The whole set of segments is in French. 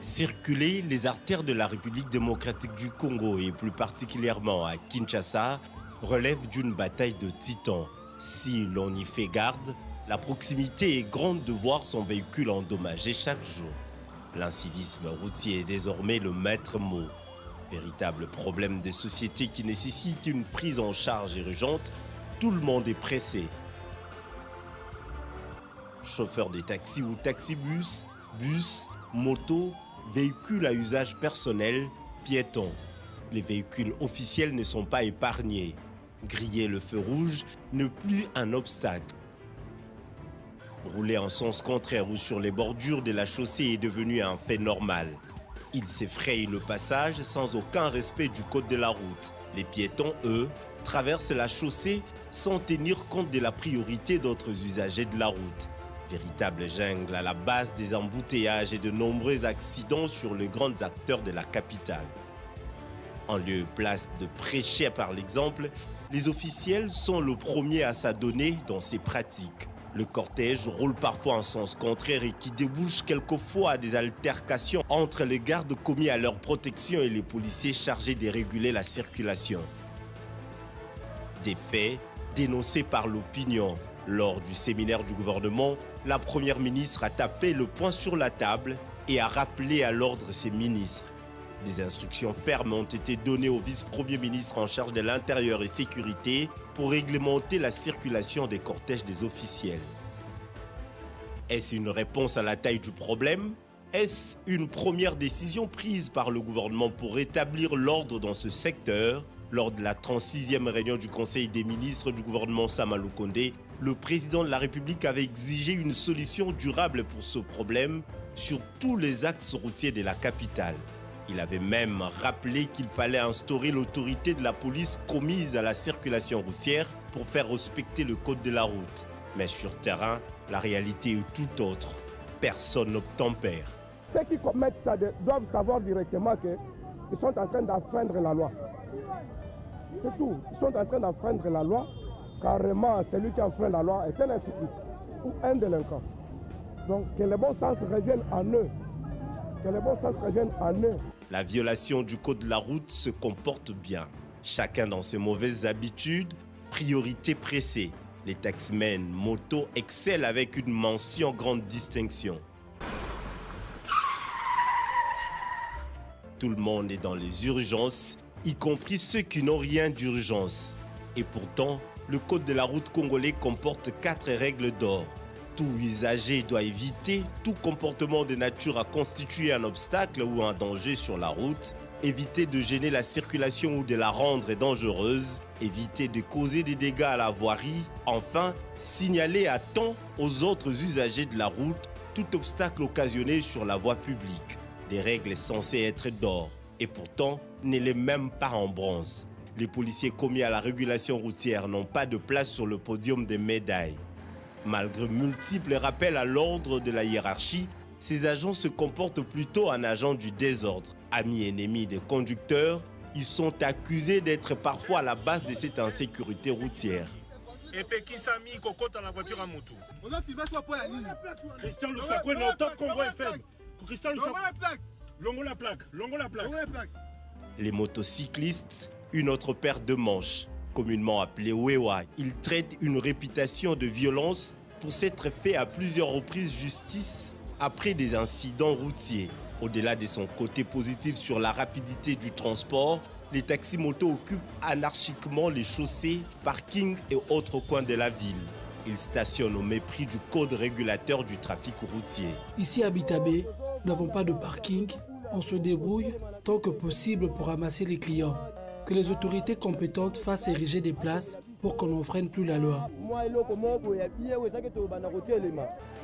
Circuler les artères de la République démocratique du Congo et plus particulièrement à Kinshasa relève d'une bataille de titans. Si l'on y fait garde, la proximité est grande de voir son véhicule endommagé chaque jour. L'incivisme routier est désormais le maître mot. Véritable problème des sociétés qui nécessite une prise en charge urgente, tout le monde est pressé. Chauffeurs de taxi ou taxibus, bus, motos, véhicules à usage personnel, piétons. Les véhicules officiels ne sont pas épargnés. Griller le feu rouge n'est plus un obstacle. Rouler en sens contraire ou sur les bordures de la chaussée est devenu un fait normal. Ils s'effrayent le passage sans aucun respect du code de la route. Les piétons, eux, traversent la chaussée sans tenir compte de la priorité d'autres usagers de la route. Véritable jungle à la base des embouteillages et de nombreux accidents sur les grands acteurs de la capitale. En lieu et place de prêcher par l'exemple, les officiels sont le premier à s'adonner dans ces pratiques. Le cortège roule parfois en sens contraire et qui débouche quelquefois à des altercations entre les gardes commis à leur protection et les policiers chargés de réguler la circulation. Des faits dénoncés par l'opinion. Lors du séminaire du gouvernement, la première ministre a tapé le poing sur la table et a rappelé à l'ordre ses ministres. Des instructions fermes ont été données au vice-premier ministre en charge de l'intérieur et sécurité pour réglementer la circulation des cortèges des officiels. Est-ce une réponse à la taille du problème? Est-ce une première décision prise par le gouvernement pour rétablir l'ordre dans ce secteur? Lors de la 36e réunion du Conseil des ministres du gouvernement Samalou Kondé, le président de la République avait exigé une solution durable pour ce problème sur tous les axes routiers de la capitale. Il avait même rappelé qu'il fallait instaurer l'autorité de la police commise à la circulation routière pour faire respecter le code de la route. Mais sur terrain, la réalité est tout autre. Personne n'obtempère. Ceux qui commettent ça doivent savoir directement qu'ils sont en train d'enfreindre la loi. C'est tout. Ils sont en train d'enfreindre la loi. Carrément, celui qui enfreint la loi est un institut ou un délinquant. Donc que le bon sens revienne en eux. Que le bon sens revienne en eux. La violation du code de la route se comporte bien. Chacun dans ses mauvaises habitudes, priorité pressée. Les taxmen moto excellent avec une mention grande distinction. Tout le monde est dans les urgences, y compris ceux qui n'ont rien d'urgence. Et pourtant, le code de la route congolais comporte quatre règles d'or. Tout usager doit éviter tout comportement de nature à constituer un obstacle ou un danger sur la route, éviter de gêner la circulation ou de la rendre dangereuse, éviter de causer des dégâts à la voirie, enfin, signaler à temps aux autres usagers de la route tout obstacle occasionné sur la voie publique. Des règles censées être d'or, et pourtant ne les même pas en bronze. Les policiers commis à la régulation routière n'ont pas de place sur le podium des médailles. Malgré multiples rappels à l'ordre de la hiérarchie, ces agents se comportent plutôt en agents du désordre. Amis ennemis des conducteurs, ils sont accusés d'être parfois à la base de cette insécurité routière. Les motocyclistes, une autre paire de manches, communément appelée Wewa, ils traitent une réputation de violence pour s'être fait à plusieurs reprises justice après des incidents routiers. Au-delà de son côté positif sur la rapidité du transport, les taxis-motos occupent anarchiquement les chaussées, parkings et autres coins de la ville. Ils stationnent au mépris du code régulateur du trafic routier. Ici à Bitabé, nous n'avons pas de parking. On se débrouille tant que possible pour ramasser les clients. Que les autorités compétentes fassent ériger des places pour qu'on n'enfreine plus la loi.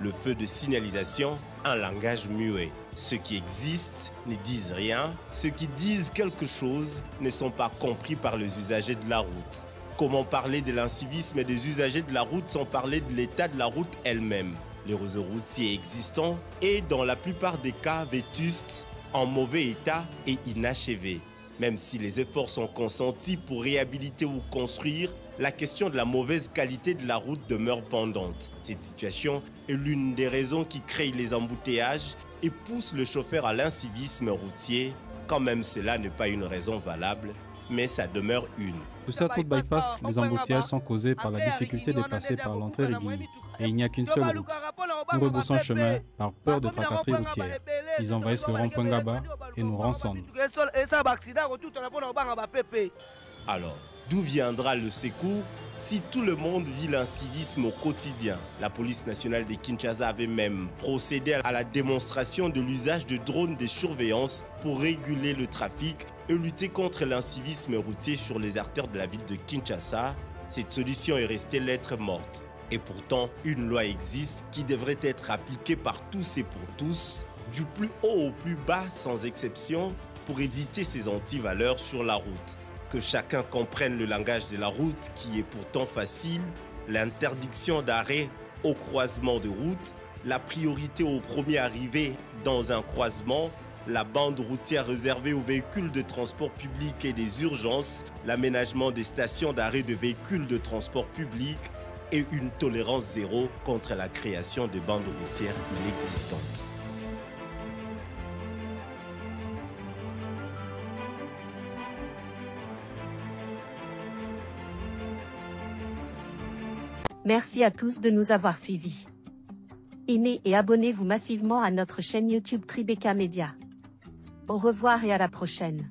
Le feu de signalisation, un langage muet. Ceux qui existent ne disent rien, ceux qui disent quelque chose ne sont pas compris par les usagers de la route. Comment parler de l'incivisme des usagers de la route sans parler de l'état de la route elle-même? Les réseaux routiers existants et dans la plupart des cas vétustes, en mauvais état et inachevés. Même si les efforts sont consentis pour réhabiliter ou construire, la question de la mauvaise qualité de la route demeure pendante. Cette situation est l'une des raisons qui créent les embouteillages et pousse le chauffeur à l'incivisme routier, quand même cela n'est pas une raison valable, mais ça demeure une. Cette route bypass, les embouteillages sont causés par la difficulté de passer par l'entrée régulière. Et il n'y a qu'une seule route. Nous rebroussons chemin par peur de tracasseries routières. Ils envahissent le rond-point et nous rançonnent. Alors, d'où viendra le secours si tout le monde vit l'incivisme au quotidien? La police nationale de Kinshasa avait même procédé à la démonstration de l'usage de drones de surveillance pour réguler le trafic et lutter contre l'incivisme routier sur les artères de la ville de Kinshasa. Cette solution est restée lettre morte. Et pourtant, une loi existe qui devrait être appliquée par tous et pour tous, du plus haut au plus bas sans exception, pour éviter ces antivaleurs sur la route que chacun comprenne le langage de la route qui est pourtant facile, l'interdiction d'arrêt au croisement de route, la priorité au premier arrivé dans un croisement, la bande routière réservée aux véhicules de transport public et des urgences, l'aménagement des stations d'arrêt de véhicules de transport public et une tolérance zéro contre la création de bandes routières inexistantes. Merci à tous de nous avoir suivis. Aimez et abonnez-vous massivement à notre chaîne YouTube Tribeca Media. Au revoir et à la prochaine.